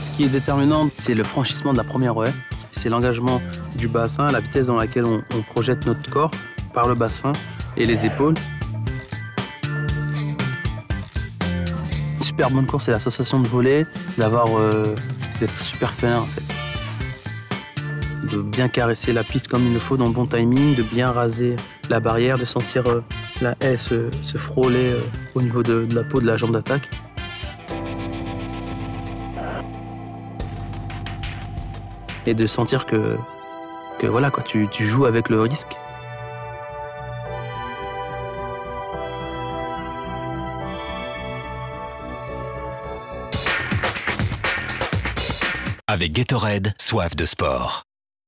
Ce qui est déterminant, c'est le franchissement de la première haie. C'est l'engagement du bassin, la vitesse dans laquelle on, projette notre corps par le bassin et les épaules. Super bonne course, c'est la sensation de voler, d'avoir euh, d'être super fin en fait. De bien caresser la piste comme il le faut dans le bon timing, de bien raser la barrière, de sentir euh, la haie se, frôler euh, au niveau de, la peau de la jambe d'attaque. Et de sentir que, voilà quoi, tu, tu joues avec le risque. Avec Gatorade, soif de sport.